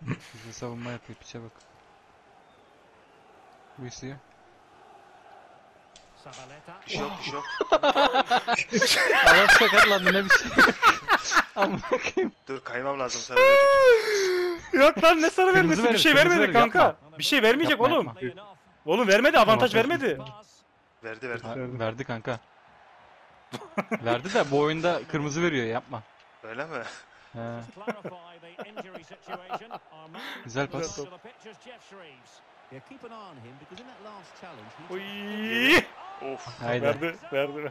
Bize savunma yapıyor piçe bak. Bu istiyor. Sabaleta. Bir şey yok bir şey yok. Adam sakatlandı ne bir şey. Amına koyayım. Dur kaymam lazım sana. Yok lan ne sarı Kırmızı vermesi bir şey kırmızı vermedi verir, kanka. yapma. Bir şey vermeyecek Yapma, oğlum. Oğlum vermedi avantaj Avantaj vermedi. Verdi verdi. Ha, verdi kanka. verdi de bu oyunda kırmızı veriyor yapma. Öyle mi? He. Güzel pas. Yeah, keep an eye on him because in that last challenge he Oy. Of. Haydi. Verdi verdi verdi.